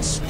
Yes!